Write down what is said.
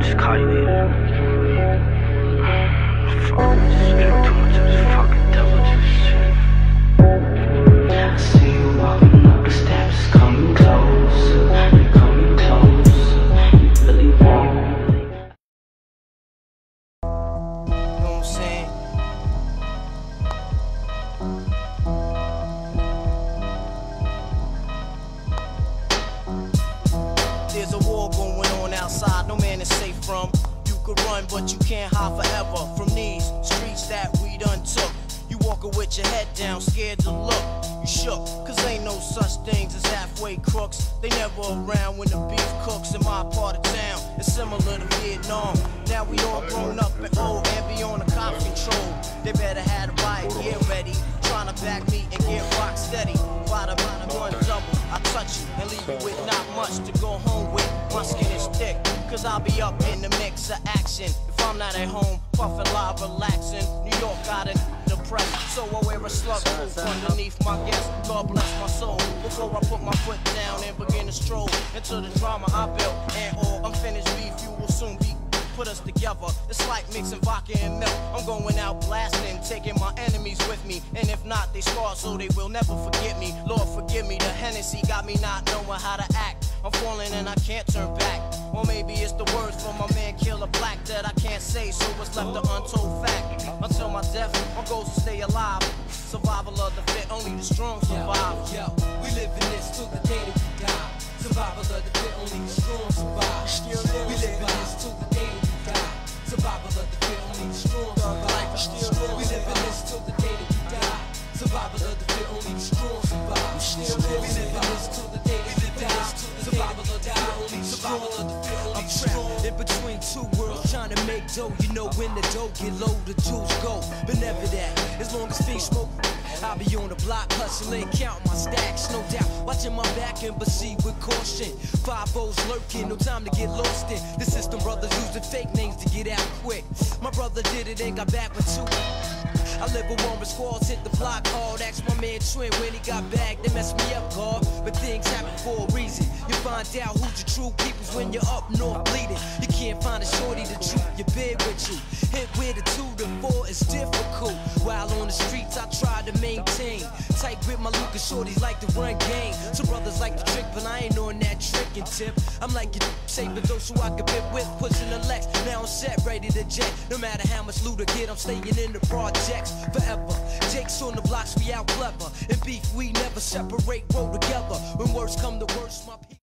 just call you later. Is safe from. You could run, but you can't hide forever from these streets that we done took. You walking with your head down, scared to look. You shook, cause ain't no such things as halfway crooks. They never around when the beef cooks in my part of town. It's similar to Vietnam. Now we all grown up and old and be on the cop control. They better have the riot gear ready. Trying to back me and get rock steady. Bada bada one double. I touch you and leave you with not much to go home with. My skin is cause I'll be up in the mix of action. If I'm not at home, puffin' live, relaxing. New York got it depressed, so I wear a slug underneath my guest. God bless my soul. Before I put my foot down and begin to stroll into the drama I built, and oh, all unfinished beef, you will soon be put us together. It's like mixing vodka and milk. I'm going out blasting, taking my enemies with me. And if not, they scarred so they will never forget me. Lord, forgive me. The Hennessy got me not knowing how to act. I'm falling and I can't turn back. Or maybe it's the words from my man Killa Black that I can't say, so it's left an untold fact. Until my death, my goal is to stay alive. Survival of the fit, only the strong survive. Yo, we live in this till the day that we die. Survival of the fit, only the strong survive. We live in this till the day that we die. Survival of the fit, only the strong survive. We live in this till the day that we die. Survival of the fit, only the strong survive. We live in this till I'm trapped in between two worlds, trying to make dough. You know when the dough get low, the jewels go. But never that. As long as things smoke. I'll be on the block hustling, counting my stacks, no doubt. Watching my back and proceed with caution. Five O's lurking, no time to get lost in. The system brothers using fake names to get out quick. My brother did it and got back with two. I live with with squads, hit the block hard. Ask my man Twin when he got back, they messed me up, God. But things happen for a reason. Find out who's your true peoples when you're up north bleeding. You can't find a shorty to troop your bed with you. Hit with a two to four is difficult. While on the streets, I try to maintain. Tight with my Lucas shorties like to run game. Some brothers like to trick, but I ain't on that tricking tip. I'm like you saving those who I can bit with, pushing the Lex. Now I'm set, ready to jet. No matter how much loot I get, I'm staying in the projects forever. Jake's on the blocks, we out clever. And beef, we never separate, roll together. When words come to worst, my people.